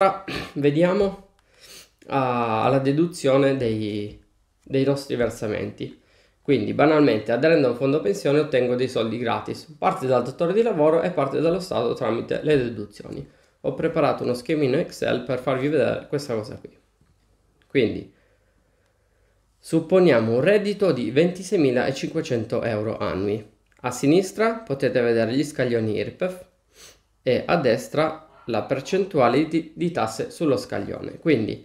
Ora vediamo ah, alla deduzione dei, dei nostri versamenti. Quindi banalmente aderendo a un fondo pensione ottengo dei soldi gratis, parte dal datore di lavoro e parte dallo Stato tramite le deduzioni. Ho preparato uno schemino Excel per farvi vedere questa cosa qui. Quindi supponiamo un reddito di 26.500 euro annui. A sinistra potete vedere gli scaglioni IRPEF e a destra la percentuale di, di tasse sullo scaglione. Quindi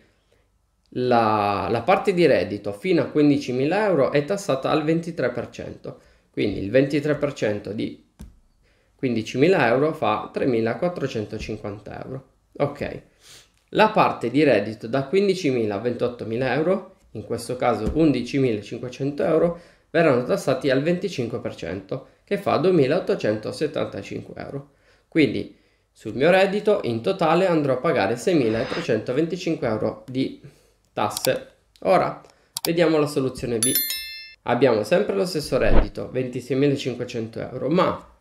la, la, parte di reddito fino a 15.000 euro è tassata al 23%, quindi il 23% di 15.000 euro fa 3.450 euro. Ok, la parte di reddito da 15.000 a 28.000 euro, in questo caso 11.500 euro, verranno tassati al 25%, che fa 2.875 euro. Quindi sul mio reddito in totale andrò a pagare 6.325 euro di tasse. Ora vediamo la soluzione B. Abbiamo sempre lo stesso reddito, 26.500 euro, ma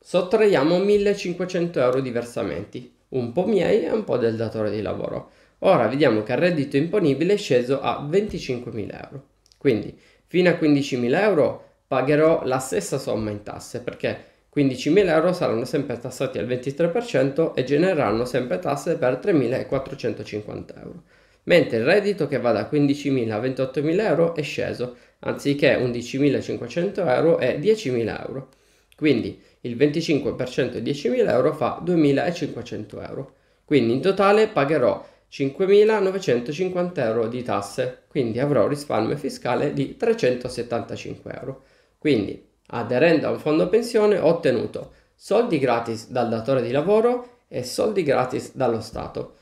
sottraiamo 1.500 euro di versamenti, un po' miei e un po' del datore di lavoro. Ora vediamo che il reddito imponibile è sceso a 25.000 euro. Quindi fino a 15.000 euro pagherò la stessa somma in tasse perché 15.000 euro saranno sempre tassati al 23% e genereranno sempre tasse per 3.450 euro. Mentre il reddito che va da 15.000 a 28.000 euro è sceso, anziché 11.500 euro è 10.000 euro. Quindi il 25% di 10.000 euro fa 2.500 euro. Quindi in totale pagherò 5.950 euro di tasse, quindi avrò risparmio fiscale di 375 euro. Quindi Aderendo a un fondo pensione ho ottenuto soldi gratis dal datore di lavoro e soldi gratis dallo Stato.